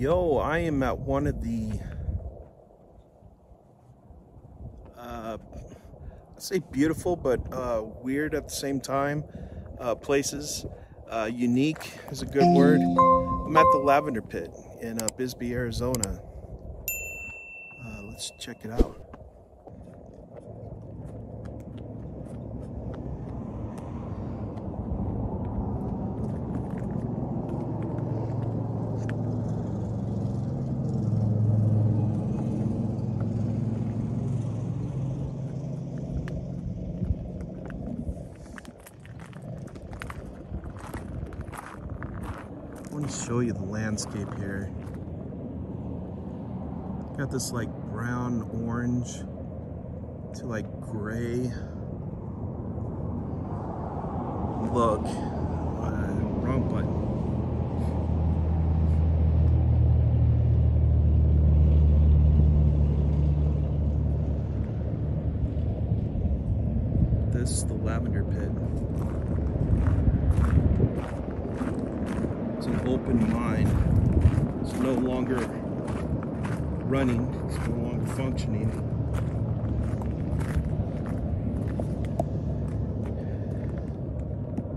Yo, I am at one of the, uh, I'd say beautiful, but uh, weird at the same time uh, places. Uh, unique is a good word. I'm at the Lavender Pit in uh, Bisbee, Arizona. Uh, let's check it out. Show you the landscape here. Got this like brown orange to like gray look. Uh, wrong button. This is the lavender pit. It's an open mine. It's no longer running. It's no longer functioning.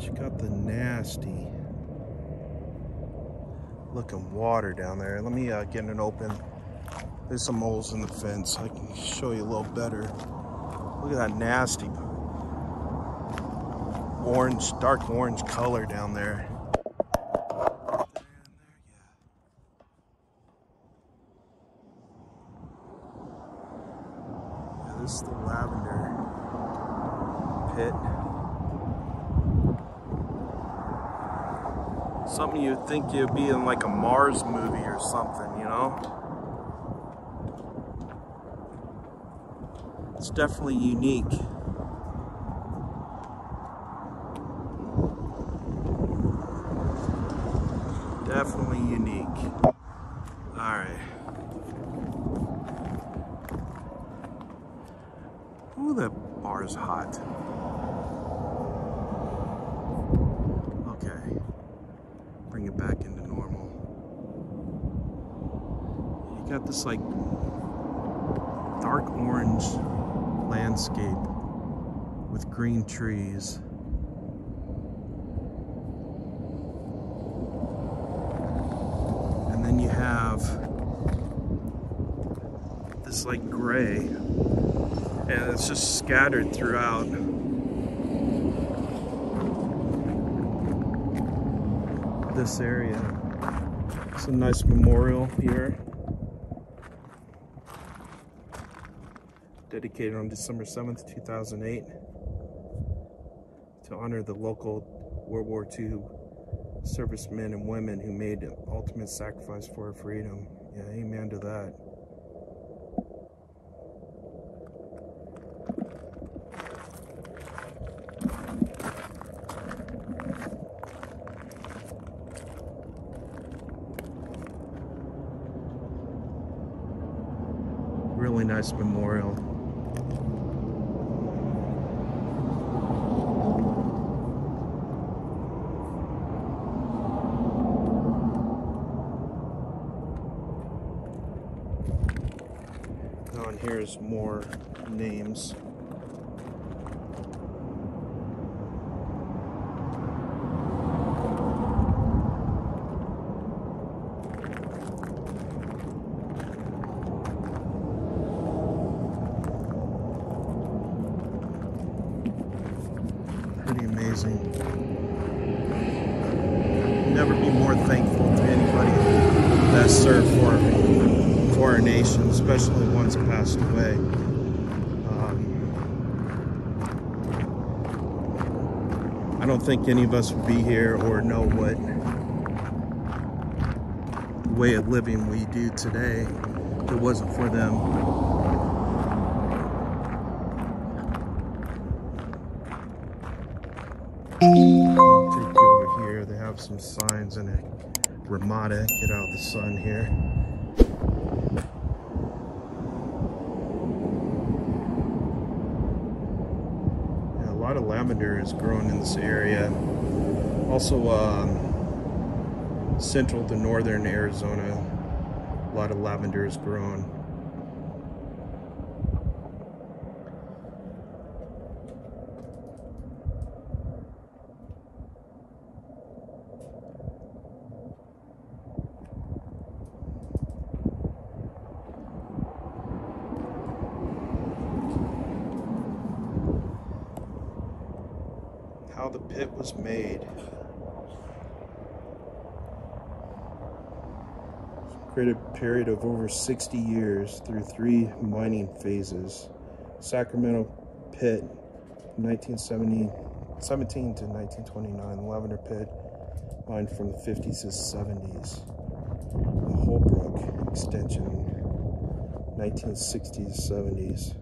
Check out the nasty looking water down there. Let me uh, get it open. There's some holes in the fence. I can show you a little better. Look at that nasty orange, dark orange color down there. Yeah, this is the lavender pit. Something you'd think you'd be in like a Mars movie or something, you know? It's definitely unique. Definitely unique. Alright. Ooh, that bar's hot. Okay. Bring it back into normal. You got this like dark orange landscape with green trees. And then you have this like gray and it's just scattered throughout. This area. It's a nice memorial here. Dedicated on December 7th, 2008 to honor the local World War II servicemen and women who made the ultimate sacrifice for our freedom. Yeah, amen to that. Really nice memorial. On here's more names. Pretty amazing. Never be more thankful to anybody that served for for our nation, ones passed away. Um, I don't think any of us would be here or know what way of living we do today if it wasn't for them. Take you over here. They have some signs in it. Ramada, get out of the sun here. Lot of lavender is growing in this area. Also, um, central to northern Arizona. A lot of lavender is grown. How the pit was made. Created a period of over 60 years through three mining phases. Sacramento Pit, 1917 to 1929. Lavender Pit, mined from the 50s to 70s. The Holbrook Extension, 1960s, 70s.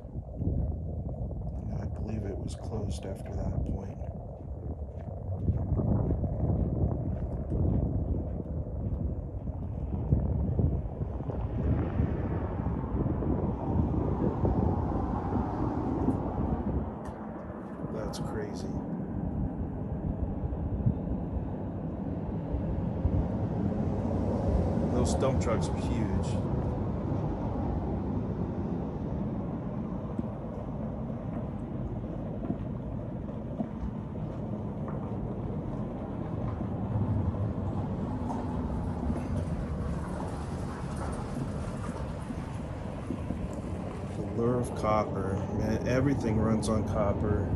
I believe it was closed after that point. That's crazy. Those dump trucks are huge. The lure of copper. Man, everything runs on copper.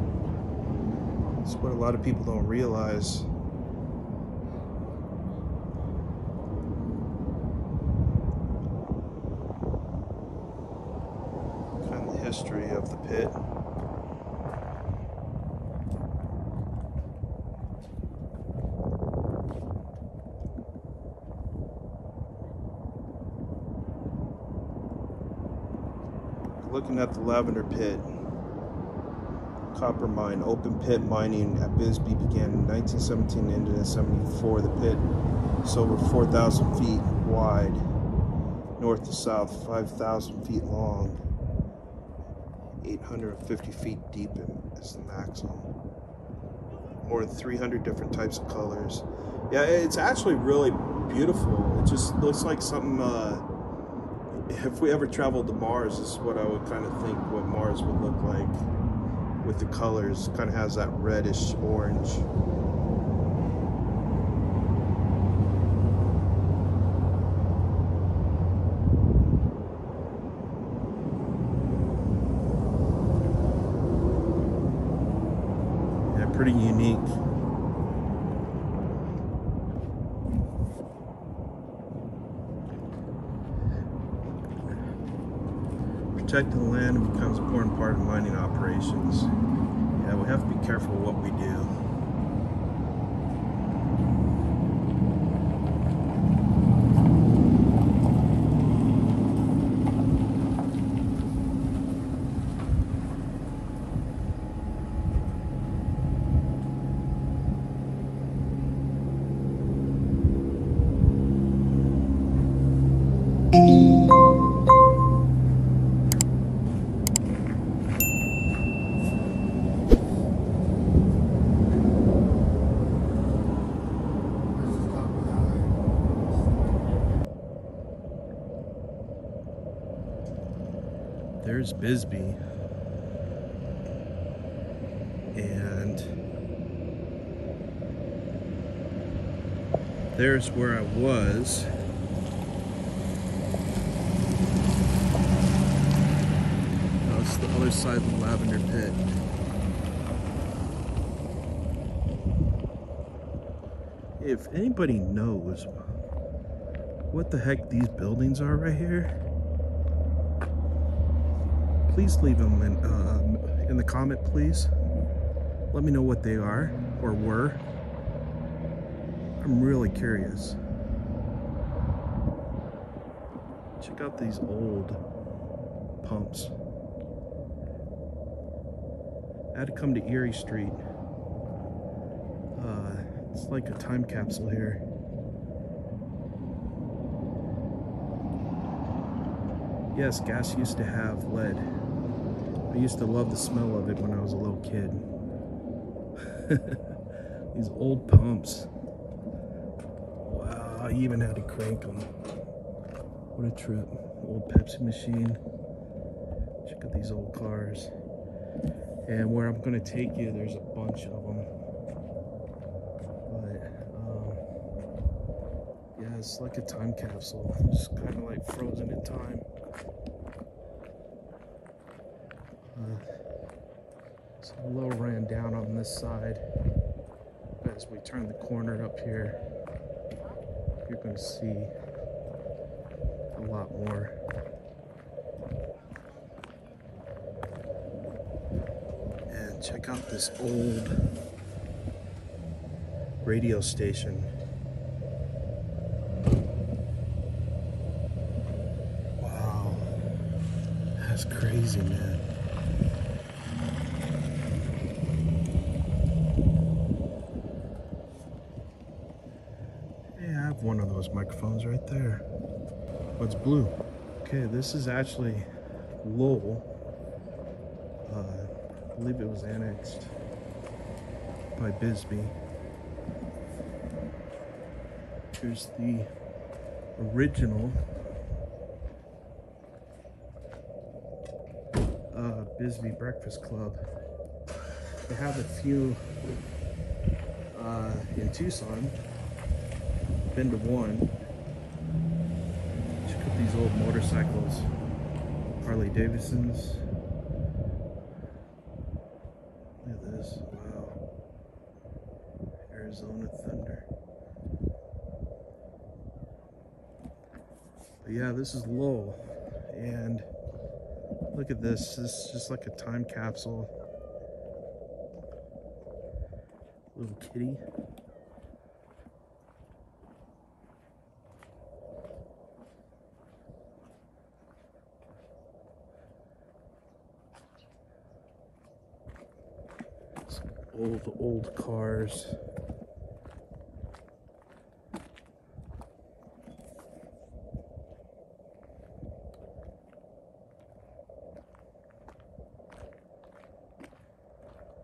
It's what a lot of people don't realize. Kind of the of the pit. Looking at the Lavender Pit copper mine. Open pit mining at Bisbee began in 1917 ended in 74. The pit is over 4,000 feet wide, north to south, 5,000 feet long, 850 feet deep is the maximum. More than 300 different types of colors. Yeah, it's actually really beautiful. It just looks like something. Uh, if we ever traveled to Mars, this is what I would kind of think what Mars would look like with the colors. Kind of has that reddish orange. Yeah, pretty unique. Protecting the land becomes an important part of mining operations. Yeah, we have to be careful what we do. There's Bisbee. And there's where I was. That's the other side of the Lavender Pit. If anybody knows what the heck these buildings are right here, please leave them in, uh, in the comment, please. Let me know what they are or were. I'm really curious. Check out these old pumps. I had to come to Erie Street. Uh, it's like a time capsule here. Yes, gas used to have lead. I used to love the smell of it when I was a little kid. These old pumps. Wow, I even had to crank them. What a trip. Old Pepsi machine. Check out these old cars. And where I'm going to take you, there's a bunch of them. But, um, yeah, it's like a time capsule. It's kind of like frozen in time. Uh, it's a little ran down on this side. But as we turn the corner up here, you're going to see a lot more. And check out this old radio station. Wow. That's crazy, man. Hey, I have one of those microphones right there. What's blue? Okay, this is actually Lowell. Uh, I believe it was annexed by Bisbee. Here's the original uh, Bisbee Breakfast Club. They have a few uh, in Tucson. Been to one. Check out these old motorcycles. Harley Davidsons. Look at this. Wow. Arizona Thunder. But yeah, this is Lowell. And look at this. This is just like a time capsule. Little kitty. Old, old cars.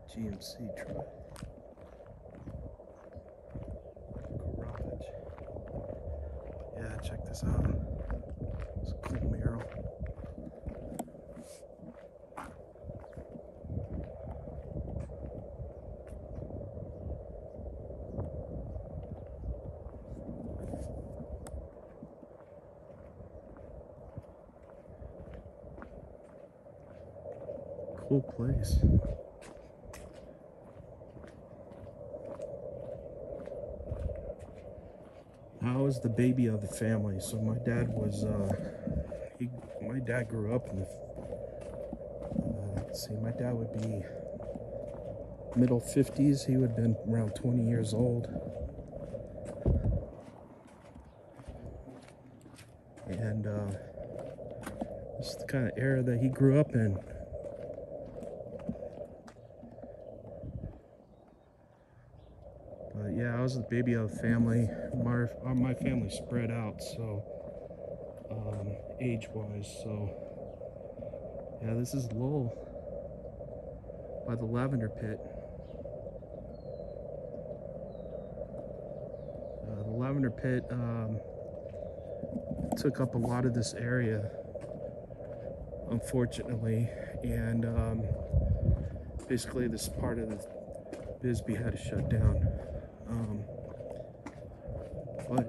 GMC truck. Garage. Yeah, check this out. It's a cool mural. Cool place. I was the baby of the family, so my dad was. Uh, he, my dad grew up in the. Uh, let's see, my dad would be middle fifties. He would have been around twenty years old. And uh, this is the kind of era that he grew up in. But yeah, I was the baby of the family. My, uh, my family spread out, so um, age-wise. So yeah, this is Lowell by the Lavender Pit. Uh, the Lavender Pit um, took up a lot of this area, unfortunately, and um, basically this part of the Bisbee had to shut down. Um, but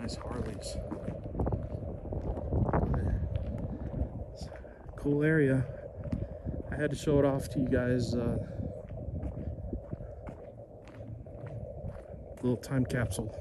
nice Harleys. Cool area. I had to show it off to you guys. Uh, little time capsule.